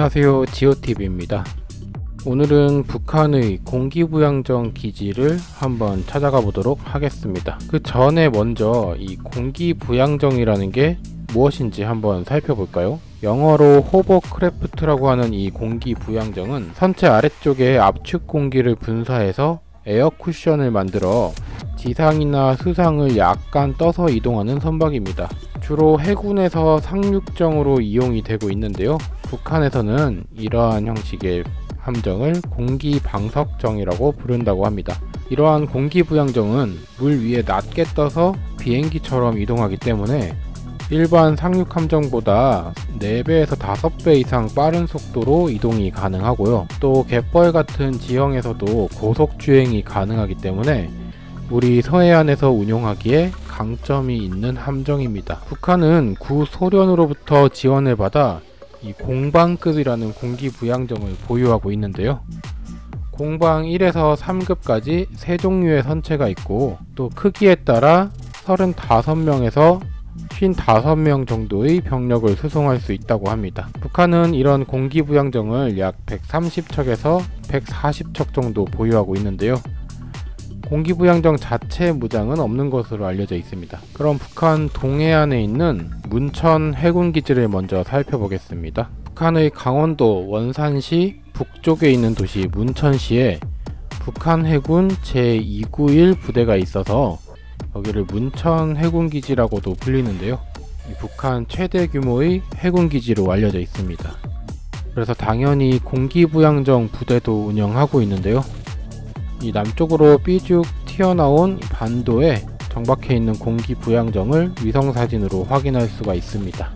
안녕하세요 지오TV입니다 오늘은 북한의 공기부양정 기지를 한번 찾아가 보도록 하겠습니다 그 전에 먼저 이 공기부양정이라는 게 무엇인지 한번 살펴볼까요 영어로 hovercraft라고 하는 이 공기부양정은 선체 아래쪽에 압축 공기를 분사해서 에어 쿠션을 만들어 지상이나 수상을 약간 떠서 이동하는 선박입니다. 주로 해군에서 상륙정으로 이용이 되고 있는데요. 북한에서는 이러한 형식의 함정을 공기방석정이라고 부른다고 합니다. 이러한 공기부양정은 물 위에 낮게 떠서 비행기처럼 이동하기 때문에 일반 상륙함정보다 4배에서 5배 이상 빠른 속도로 이동이 가능하고요. 또 갯벌 같은 지형에서도 고속주행이 가능하기 때문에 우리 서해안에서 운용하기에 강점이 있는 함정입니다. 북한은 구소련으로부터 지원을 받아 이 공방급이라는 공기부양정을 보유하고 있는데요. 공방 1에서 3급까지 세 종류의 선체가 있고 또 크기에 따라 35명에서 55명 정도의 병력을 수송할 수 있다고 합니다. 북한은 이런 공기부양정을 약 130척에서 140척 정도 보유하고 있는데요. 공기부양정 자체 무장은 없는 것으로 알려져 있습니다. 그럼 북한 동해안에 있는 문천 해군기지를 먼저 살펴보겠습니다. 북한의 강원도 원산시 북쪽에 있는 도시 문천시에 북한 해군 제291 부대가 있어서 여기를 문천 해군기지라고도 불리는데요. 북한 최대 규모의 해군기지로 알려져 있습니다. 그래서 당연히 공기부양정 부대도 운영하고 있는데요. 이 남쪽으로 삐죽 튀어나온 반도에 정박해 있는 공기 부양정을 위성 사진으로 확인할 수가 있습니다.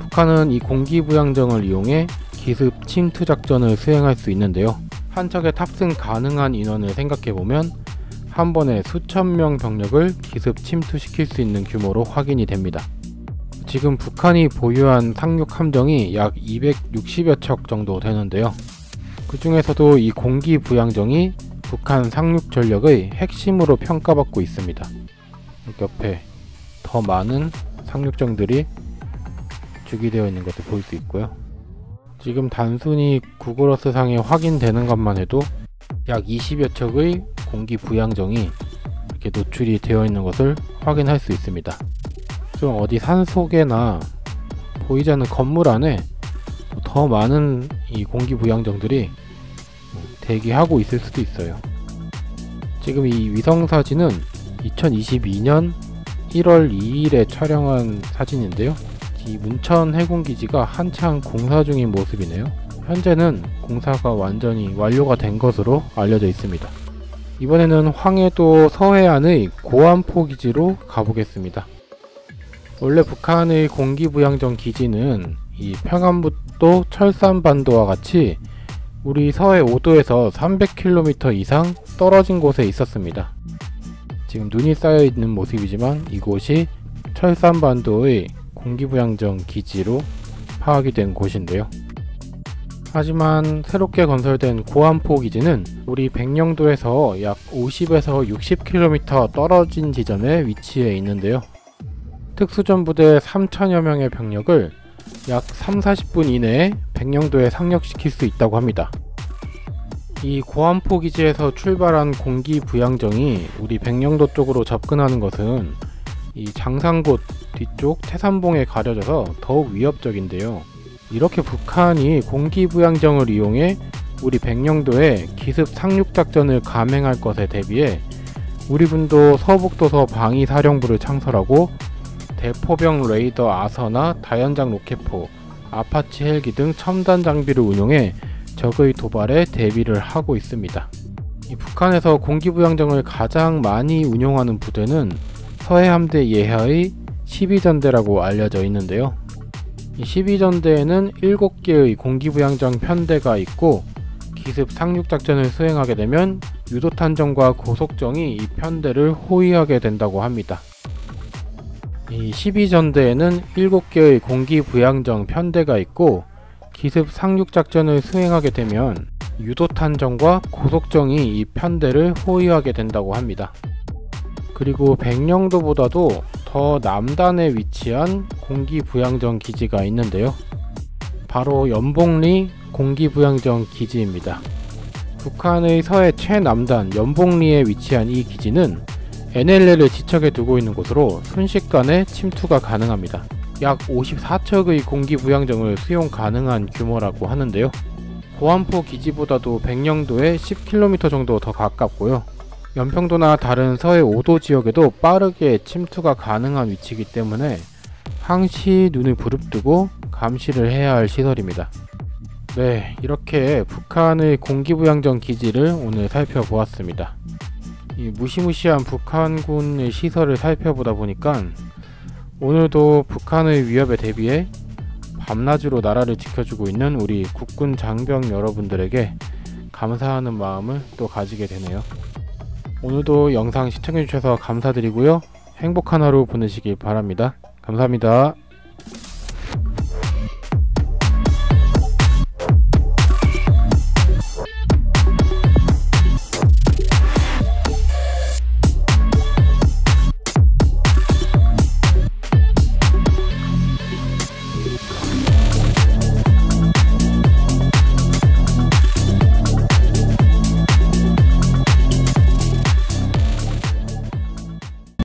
북한은 이 공기 부양정을 이용해 기습 침투 작전을 수행할 수 있는데요. 한 척에 탑승 가능한 인원을 생각해보면 한 번에 수천 명 병력을 기습 침투시킬 수 있는 규모로 확인이 됩니다. 지금 북한이 보유한 상륙 함정이 약 260여 척 정도 되는데요. 그 중에서도 이 공기 부양정이 북한 상륙 전력의 핵심으로 평가받고 있습니다. 옆에 더 많은 상륙정들이 주기되어 있는 것을 볼수 있고요. 지금 단순히 구글어스 상에 확인되는 것만 해도 약 20여 척의 공기 부양정이 이렇게 노출이 되어 있는 것을 확인할 수 있습니다. 좀 어디 산 속에나 보이지 않는 건물 안에 더 많은 이 공기 부양정들이 대기하고 있을 수도 있어요. 지금 이 위성 사진은 2022년 1월 2일에 촬영한 사진인데요. 이 문천 해군기지가 한창 공사 중인 모습이네요. 현재는 공사가 완전히 완료가 된 것으로 알려져 있습니다. 이번에는 황해도 서해안의 고안포 기지로 가보겠습니다. 원래 북한의 공기부양정 기지는 이 평안북도 철산반도와 같이 우리 서해 5도에서 300km 이상 떨어진 곳에 있었습니다. 지금 눈이 쌓여 있는 모습이지만 이곳이 철산반도의 공기부양정 기지로 파악이 된 곳인데요. 하지만 새롭게 건설된 고안포 기지는 우리 백령도에서 약 50에서 60km 떨어진 지점에 위치해 있는데요. 특수전부대 3천여 명의 병력을 약 3, 40분 이내에 백령도에 상륙시킬 수 있다고 합니다. 이 고안포 기지에서 출발한 공기 부양정이 우리 백령도 쪽으로 접근하는 것은 이 장상곶 뒤쪽 태산봉에 가려져서 더욱 위협적인데요. 이렇게 북한이 공기 부양정을 이용해 우리 백령도에 기습 상륙 작전을 감행할 것에 대비해 우리 군도 서북도서 방위사령부를 창설하고 대포병 레이더 아서나 다연장 로켓포, 아파치 헬기 등 첨단 장비를 운용해 적의 도발에 대비를 하고 있습니다. 북한에서 공기부양정을 가장 많이 운용하는 부대는 서해함대 예하의 12전대라고 알려져 있는데요. 12전대에는 7개의 공기부양정 편대가 있고 기습 상륙작전을 수행하게 되면 유도탄정과 고속정이 이 편대를 호위하게 된다고 합니다. 이 12전대에는 7개의 공기부양정 편대가 있고 기습 상륙작전을 수행하게 되면 유도탄정과 고속정이 이 편대를 호위하게 된다고 합니다. 그리고 백령도보다도 더 남단에 위치한 공기부양정 기지가 있는데요. 바로 연봉리 공기부양정 기지입니다. 북한의 서해 최남단 연봉리에 위치한 이 기지는 NLL을 지척에 두고 있는 곳으로 순식간에 침투가 가능합니다. 약 54척의 공기 부양정을 수용 가능한 규모라고 하는데요. 고안포 기지보다도 백령도에 10km 정도 더 가깝고요. 연평도나 다른 서해 5도 지역에도 빠르게 침투가 가능한 위치이기 때문에 항시 눈을 부릅뜨고 감시를 해야 할 시설입니다. 네, 이렇게 북한의 공기부양정 기지를 오늘 살펴보았습니다. 이 무시무시한 북한군의 시설을 살펴보다 보니까 오늘도 북한의 위협에 대비해 밤낮으로 나라를 지켜주고 있는 우리 국군 장병 여러분들에게 감사하는 마음을 또 가지게 되네요. 오늘도 영상 시청해주셔서 감사드리고요. 행복한 하루 보내시길 바랍니다. 감사합니다.